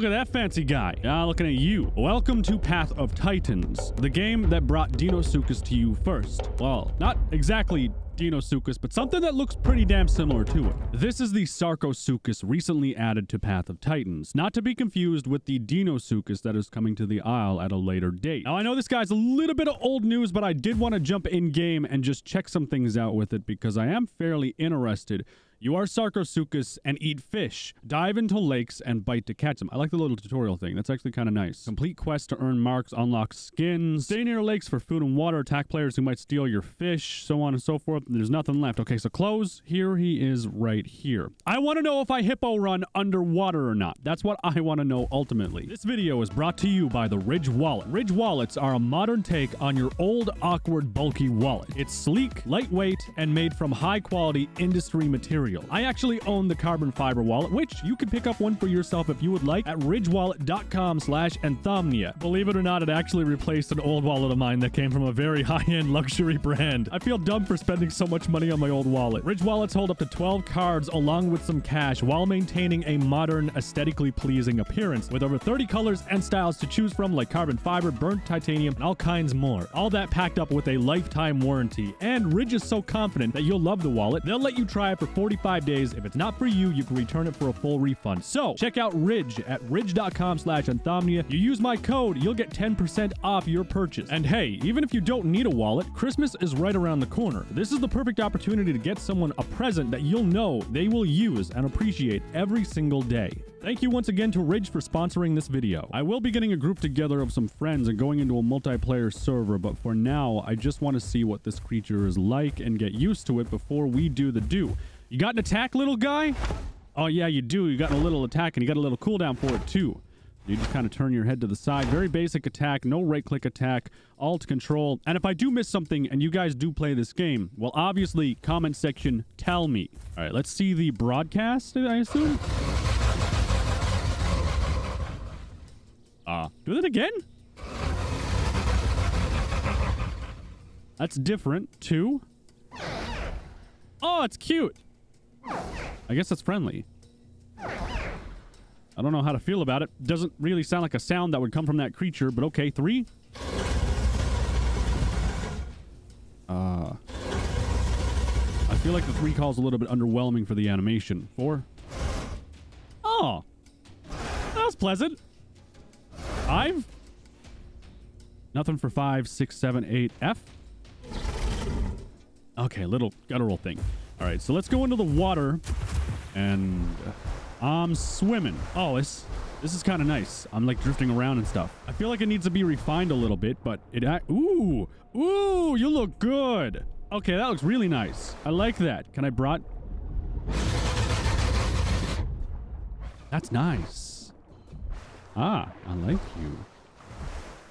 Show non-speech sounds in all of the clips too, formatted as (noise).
Look at that fancy guy. Ah, looking at you. Welcome to Path of Titans, the game that brought Deinosuchus to you first. Well, not exactly Deinosuchus, but something that looks pretty damn similar to it. This is the Sarcosuchus recently added to Path of Titans, not to be confused with the Deinosuchus that is coming to the Isle at a later date. Now, I know this guy's a little bit of old news, but I did want to jump in game and just check some things out with it because I am fairly interested you are Sarcosuchus and eat fish. Dive into lakes and bite to catch them. I like the little tutorial thing. That's actually kind of nice. Complete quest to earn marks, unlock skins. Stay near lakes for food and water. Attack players who might steal your fish, so on and so forth. There's nothing left. Okay, so close. Here he is right here. I want to know if I hippo run underwater or not. That's what I want to know ultimately. This video is brought to you by the Ridge Wallet. Ridge Wallets are a modern take on your old, awkward, bulky wallet. It's sleek, lightweight, and made from high quality industry material material. I actually own the carbon fiber wallet, which you can pick up one for yourself if you would like at ridgewallet.com slash anthomnia. Believe it or not, it actually replaced an old wallet of mine that came from a very (laughs) high-end luxury brand. I feel dumb for spending so much money on my old wallet. Ridge wallets hold up to 12 cards along with some cash while maintaining a modern, aesthetically pleasing appearance with over 30 colors and styles to choose from like carbon fiber, burnt titanium, and all kinds more. All that packed up with a lifetime warranty. And Ridge is so confident that you'll love the wallet, they'll let you try it for 40 45 days. If it's not for you, you can return it for a full refund. So check out Ridge at ridge.com slash Anthomnia. You use my code, you'll get 10% off your purchase. And hey, even if you don't need a wallet, Christmas is right around the corner. This is the perfect opportunity to get someone a present that you'll know they will use and appreciate every single day. Thank you once again to Ridge for sponsoring this video. I will be getting a group together of some friends and going into a multiplayer server, but for now, I just want to see what this creature is like and get used to it before we do the do. You got an attack, little guy? Oh, yeah, you do. You got a little attack, and you got a little cooldown for it, too. You just kind of turn your head to the side. Very basic attack, no right-click attack, alt control. And if I do miss something and you guys do play this game, well, obviously, comment section, tell me. All right, let's see the broadcast, I assume. Ah, uh, do that again? That's different, too. Oh, it's cute. I guess it's friendly. I don't know how to feel about it. Doesn't really sound like a sound that would come from that creature, but okay. Three. Uh, I feel like the three calls a little bit underwhelming for the animation. Four. Oh. That was pleasant. Five. Nothing for five, six, seven, eight. F. Okay, little guttural thing. All right, so let's go into the water. And I'm swimming. Oh, this, this is kind of nice. I'm like drifting around and stuff. I feel like it needs to be refined a little bit, but it... Ooh! Ooh, you look good. Okay, that looks really nice. I like that. Can I brought... That's nice. Ah, I like you.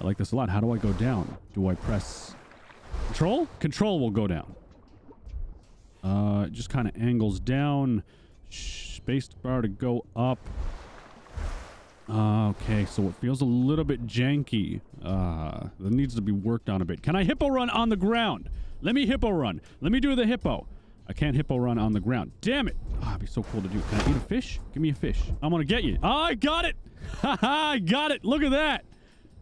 I like this a lot. How do I go down? Do I press... Control? Control will go down. Uh, it just kind of angles down. Space bar to go up. Uh, okay, so it feels a little bit janky. Uh, that needs to be worked on a bit. Can I hippo run on the ground? Let me hippo run. Let me do the hippo. I can't hippo run on the ground. Damn it. Oh, it'd be so cool to do. Can I eat a fish? Give me a fish. I'm gonna get you. Oh, I got it. (laughs) I got it. Look at that.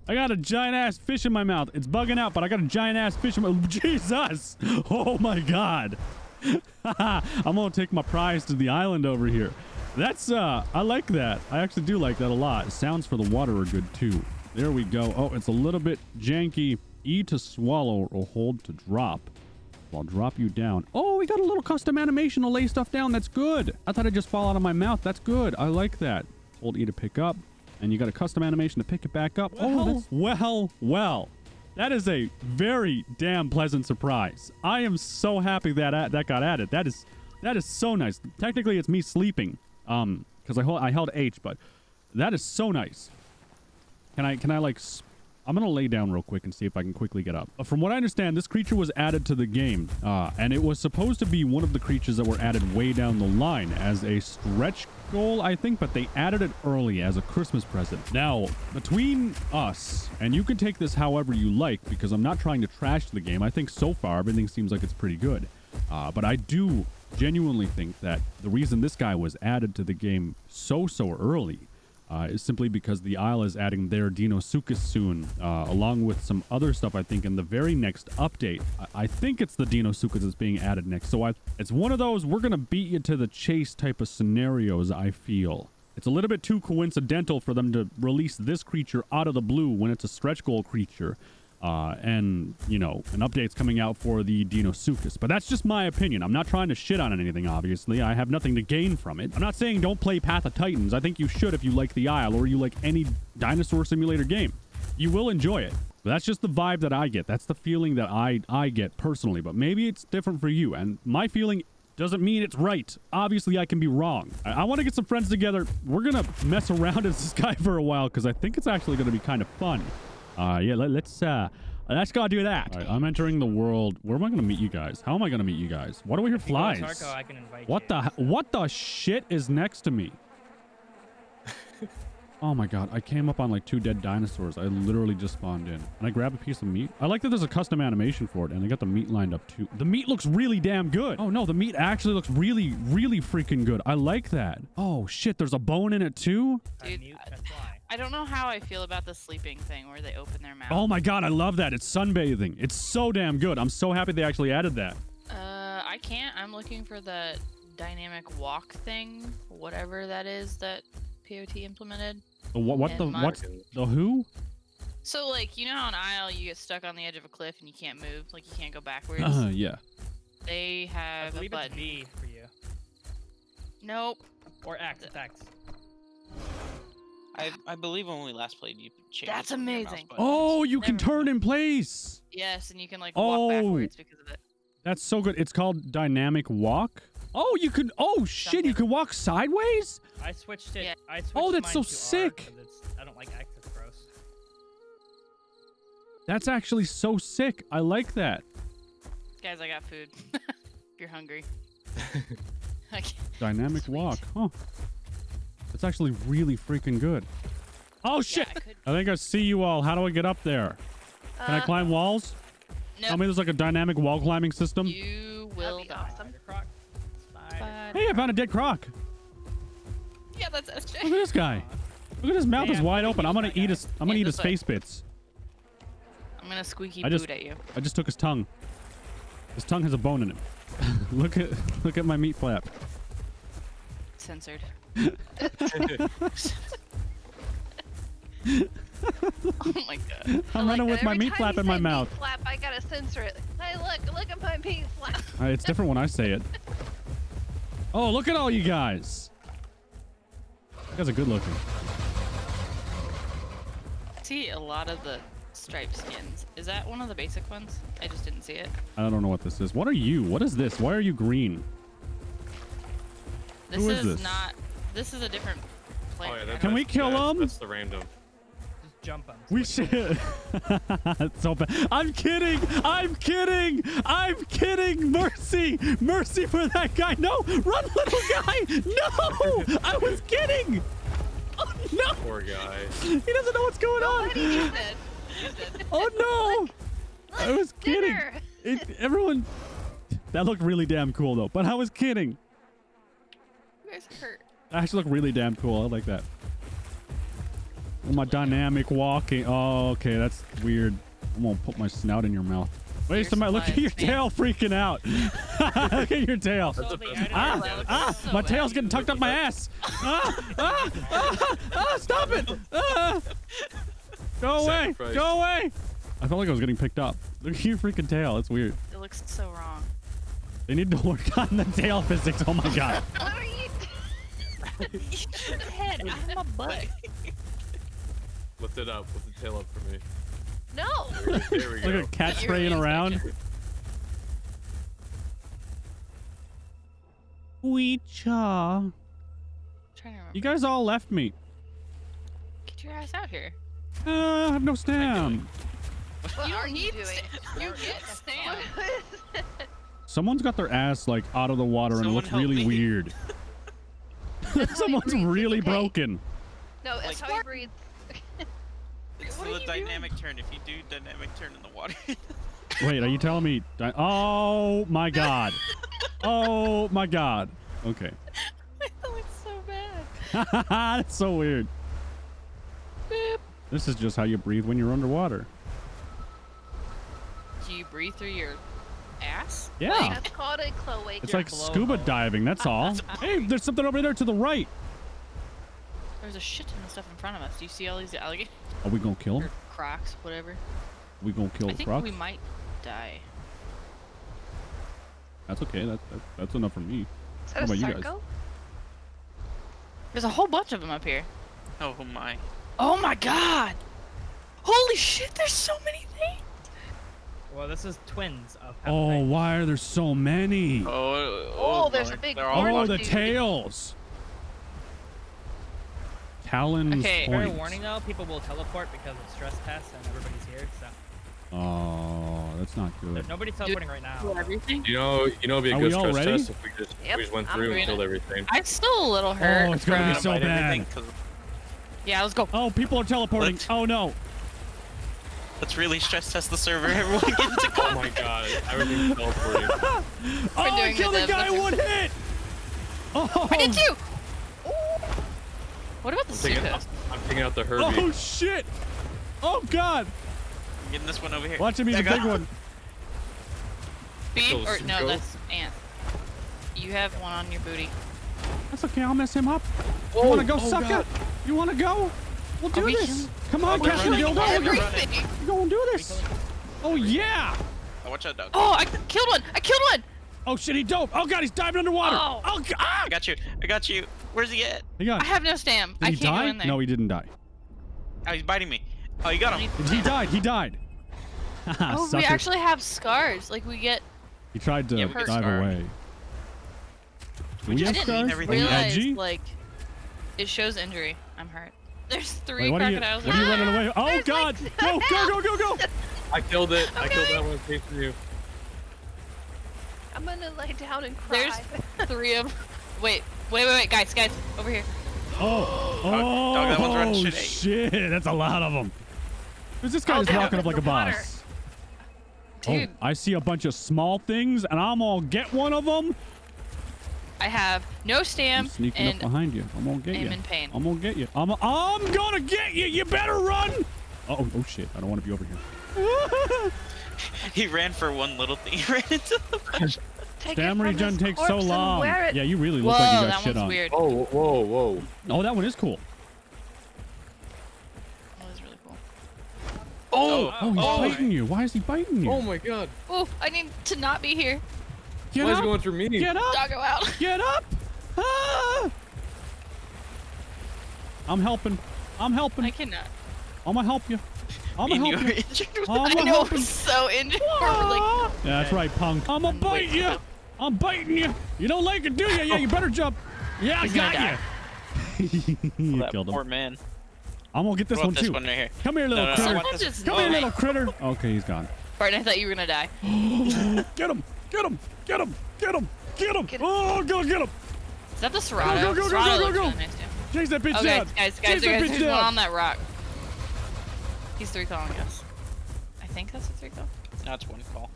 I got a giant ass fish in my mouth. It's bugging out, but I got a giant ass fish in my... (laughs) Jesus. Oh my God. (laughs) I'm gonna take my prize to the island over here. That's, uh, I like that. I actually do like that a lot. Sounds for the water are good too. There we go. Oh, it's a little bit janky. E to swallow or hold to drop. I'll drop you down. Oh, we got a little custom animation to lay stuff down. That's good. I thought it'd just fall out of my mouth. That's good. I like that. Hold E to pick up. And you got a custom animation to pick it back up. Well, oh, well, well. That is a very damn pleasant surprise. I am so happy that that got added. That is that is so nice. Technically, it's me sleeping, um, because I hold I held H, but that is so nice. Can I can I like I'm to lay down real quick and see if I can quickly get up. From what I understand, this creature was added to the game, uh, and it was supposed to be one of the creatures that were added way down the line as a stretch goal, I think, but they added it early as a Christmas present. Now, between us, and you can take this however you like, because I'm not trying to trash the game. I think so far, everything seems like it's pretty good. Uh, but I do genuinely think that the reason this guy was added to the game so, so early uh, is simply because the Isle is adding their Deinosuchus soon, uh, along with some other stuff, I think, in the very next update. I, I think it's the Deinosuchus that's being added next. So I, it's one of those we're going to beat you to the chase type of scenarios, I feel. It's a little bit too coincidental for them to release this creature out of the blue when it's a stretch goal creature. Uh, and, you know, an update's coming out for the Deinosuchus. But that's just my opinion. I'm not trying to shit on anything, obviously. I have nothing to gain from it. I'm not saying don't play Path of Titans. I think you should if you like the Isle or you like any dinosaur simulator game. You will enjoy it. But that's just the vibe that I get. That's the feeling that I, I get personally. But maybe it's different for you. And my feeling doesn't mean it's right. Obviously, I can be wrong. I, I want to get some friends together. We're going to mess (laughs) around as this guy for a while because I think it's actually going to be kind of fun. Uh, yeah, let, us uh, let's go do that. Right, I'm entering the world. Where am I going to meet you guys? How am I going to meet you guys? Why do I hear flies? Tarko, what you. the what the shit is next to me? (laughs) Oh my god, I came up on like two dead dinosaurs. I literally just spawned in. And I grab a piece of meat. I like that there's a custom animation for it, and I got the meat lined up too. The meat looks really damn good. Oh no, the meat actually looks really, really freaking good. I like that. Oh shit, there's a bone in it too? Dude, I don't know how I feel about the sleeping thing where they open their mouth. Oh my god, I love that. It's sunbathing. It's so damn good. I'm so happy they actually added that. Uh, I can't. I'm looking for the dynamic walk thing, whatever that is that POT implemented. What, what the, what's the who? So, like, you know how on Isle you get stuck on the edge of a cliff and you can't move? Like, you can't go backwards? Uh -huh, yeah. They have I believe a button. it's B for you. Nope. Or X, it's X. I, I believe when we last played, you changed. That's amazing. Oh, you can turn mind. in place. Yes, and you can, like, Oh. walk backwards because of it. That's so good. It's called dynamic walk. Oh, you could. Oh shit, you can walk sideways. I switched it. Yeah. I switched Oh, that's so to R sick. 'cause it's- I don't like X. It's gross. That's actually so sick. I like that. Guys, I got food. (laughs) if you're hungry. (laughs) (laughs) Dynamic Sweet. walk. Huh. That's actually really freaking good. Oh shit! I I think I see you all. How do I get up there? Can I Uh, climb walls? No. Tell me there's like a dynamic wall climbing system. You will be die. awesome. Croc. Spider. Hey, I found a dead croc. Yeah, that's SJ. Look at SJ. this guy. Look at his mouth Yeah, is wide open. I'm gonna eat guy. his. I'm gonna eat his way. face bits. I'm gonna squeaky I just- boot at you. I just took his tongue. His tongue has a bone in it. (laughs) look at look at my meat flap. Censored. (laughs) oh my god. I'm like running with my meat flap in my mouth. Meat flap, I gotta censor it. Hey, look, look at my meat flap. It's different when I say it. Oh, look at all you guys. You guys are good looking. See a lot of the striped skins. Is that one of the basic ones? I just didn't see it. I don't know what this is. What are you? What is this? Why are you green? This Who is is this? not. This is a different oh, player. Oh, yeah, that, Can we kill yeah, him? That's the random. Just jump him. We should. (laughs) It's so bad. I'm kidding. I'm kidding. I'm kidding. Mercy. Mercy for that guy. No. Run, little guy. No. I was kidding. Oh, no. Poor guy. He doesn't know what's going on. Nobody used it. It. Oh, no. I was kidding. It, everyone. That looked really damn cool, though. But I was kidding. You guys hurt. That actually look really damn cool. I like that. Oh, my dynamic walking. Oh, okay. That's weird. I'm going to put my snout in your mouth. Wait, Your somebody, look at your man. tail freaking out. (laughs) look at your tail. So Ah, ah, so my bad. tail's getting tucked up my ass. (laughs) Ah, ah, ah, ah, stop it. Ah. Go away. Sacrifice. Go away. I felt like I was getting picked up. Look at your freaking tail. It's weird. It looks so wrong. They need to work (laughs) on the tail physics. Oh my god. What are you Head. I'm a butt. (laughs) Lift it up. Lift the tail up for me. No. There we Look go. at cat spraying around. inspection. Weecha. trying to remember. You guys all left me. Get your ass out here. Uh, I have no stam. What you are don't you need doing? sta- You get stand. (laughs) Someone's got their ass like out of the water and it looks really me. weird. (laughs) That's how he Someone's really okay? broken. No, that's Like- how he breathes. (laughs) It's What the you doing? dynamic turn. If you do dynamic turn in the water, (laughs) Wait, are you telling me? di- Oh my god. (laughs) Oh my god. Okay. that looks so bad. That's so weird. This is just how you breathe when you're underwater. Do you breathe through your ass? Yeah. That's called a cloaca. It's Your like scuba blowhole. diving, that's all. (laughs) hey, there's something over there to the right. There's a shit ton of stuff in front of us. Do you see all these alligators? Are we gonna kill Or crocs, whatever. we gonna kill I the think crocs? we might die. That's okay. That, that, that's enough for me. Is How that a about you guys? There's a whole bunch of them up here. Oh my. Oh my god! Holy shit, there's so many things! Well, this is twins of. Oh, Titans. why are there so many? Oh, Oh, oh, oh there's a big They're all orange Oh, one- the dude. tails. Talon's Okay. point. Fair warning though, people will teleport because of stress tests and everybody's here. So Oh, that's not good. there's nobody's teleporting right now. Everything? You know, you know, it'd be a Are good stress ready? test if we just, Yep, we just went through and killed everything. I'm still a little hurt. Oh, it's gonna be so Bite everything, bad. 'cause Yeah, let's go. Oh, people are teleporting. What? Oh no. Let's really stress test the server. (laughs) Everyone get into Oh my god, everything's teleporting. Oh, I doing killed the a guy one hit. Oh, I did too! Oh. What about the I'm taking, Sukas? I'm taking out the Herbie. oh shit. Oh god. I'm getting this one over here. Watch him. He's I a got big one. Beef? Kill Or no, Suko? that's Ant. You have one on your booty. That's okay. I'll mess him up. You oh, wanna go oh, suck God. it? You wanna go? We'll do we this. killing- Come on, Oh, we're Captain running. Dildo. Oh, We're we're gonna, Everything! we're gonna do this. Oh yeah. Oh, watch out, dog. Oh, I killed one! I killed one! Oh shit, he dope. Oh god, he's diving underwater. Oh. Oh, god. Ah! I got you. I got you. Where's he at? He got. I have no stam. Did I he can't die? go in there. No, he didn't die. Oh, he's biting me. Oh, you got him. He died. He died. Haha, (laughs) Oh, we actually have scars. Like we get. He tried to Yeah, we get dive scarred. away. Do we just have I clean scars? didn't everything realize edgy? like it shows injury. I'm hurt. There's three Wait, what are you? crocodiles. What are you running ah! away? Oh There's god! like- (laughs) Go go go go go! I killed it. I killed Okay. that one chasing you. I'm gonna lay down and cry. There's three of. Wait, wait, wait, wait, guys, guys, over here. (gasps) Oh oh dog, that one's running oh, shit at That's a lot of them. Who's this guy Oh, just down walking up like a water. boss? Dude, Oh, I see a bunch of small things, and I'm gonna get one of them. I have no stam. I'm stam sneaking up behind you. I'm gonna get you. I'm you. in pain. I'm gonna get you. I'm, I'm gonna get you. You better run. Oh, oh shit! I don't want to be over here. (laughs) (laughs) He ran for one little thing. (laughs) He ran into the bush. Stam it regen takes so long. Yeah, you really Whoa, look like you got that shit one's on. weird. Oh, whoa, whoa. Oh, that one is cool. That was really cool. Oh, oh, Oh, he's oh, biting you. Why is he biting you? oh my god. Oh, I need to not be here. Get Why is up! he going through me? Get up! Doggo out. Get up! Ah! I'm helping. I'm helping. I cannot. I'm gonna help you. I'm gonna help you. injured. I'm I gonna know help I'm you. so injured. We're like, Ah! Yeah, that's right, punk. I'm gonna bite you. no. I'm biting you. You don't like it, do you? Yeah, you better jump. Yeah, I He's gonna got you. (laughs) you that killed poor him. man. I'm gonna get this What one this too. one right here? Come here, little No, no, critter. want Someone this- just Come here, little critter. Okay, he's gone. Barton, I thought you were gonna die. (gasps) Get him! Get him! Get him! Get him! Get him! Get him. Oh, go get him! Is that the Cerato? Go, go, go, go, Cerato go, looks go. really nice. Chase that bitch Oh, down! guys, guys, Chase guys, that guys, bitch there's one on that rock. He's three calling us. I think that's a three call. Now it's one call.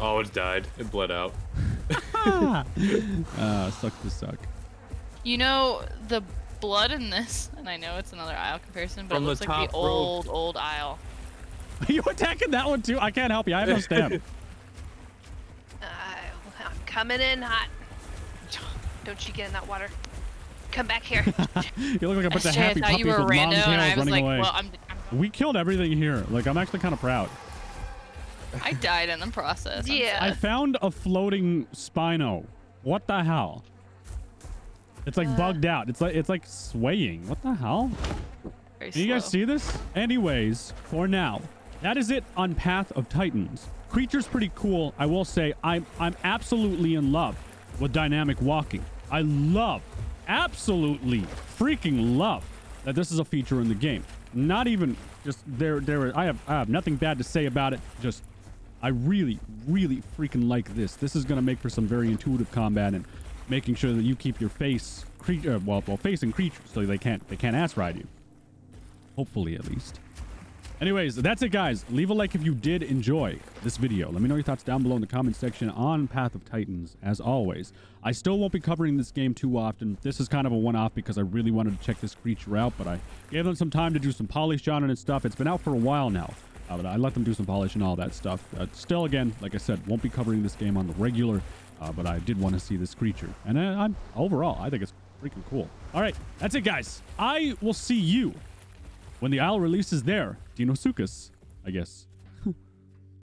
Oh, it's died. It bled out. (laughs) (laughs) Ah, uh, suck to suck. You know the blood in this, and I know it's another Isle comparison, but From it the looks like the rope. old, old Isle. Are (laughs) you attacking that one too? I can't help you. I have no stamp. Uh, I'm coming in hot. Don't you get in that water. Come back here. (laughs) you look like a bunch of SJ, I happy thought puppies you were with long rando, and I tails was running like, away. well, I'm, I'm, we killed everything here. Like, I'm actually kind of proud. I died in the process. I'm Yeah. I found a floating Spino. What the hell? It's like bugged out. It's like it's like swaying. What the hell? very Do you guys see this? Anyways, for now, that is it on Path of Titans. Creature's pretty cool. I will say I'm I'm absolutely in love with dynamic walking. I love, absolutely freaking love that this is a feature in the game. Not even just there there I have I have nothing bad to say about it. Just I really, really freaking like this. This is gonna make for some very intuitive combat and making sure that you keep your face cre- uh, well, well facing creatures so they can't they can't ass ride you. Hopefully, at least. Anyways, that's it, guys. Leave a like if you did enjoy this video. Let me know your thoughts down below in the comment section on Path of Titans, as always. I still won't be covering this game too often. This is kind of a one-off because I really wanted to check this creature out, but I gave them some time to do some polish on it and stuff. It's been out for a while now, uh, but I let them do some polish and all that stuff. Uh, still, again, like I said, won't be covering this game on the regular, uh, but I did want to see this creature. And uh, I'm overall, I think it's freaking cool. All right, that's it, guys. I will see you when the Isle releases their Deinosuchus, I guess.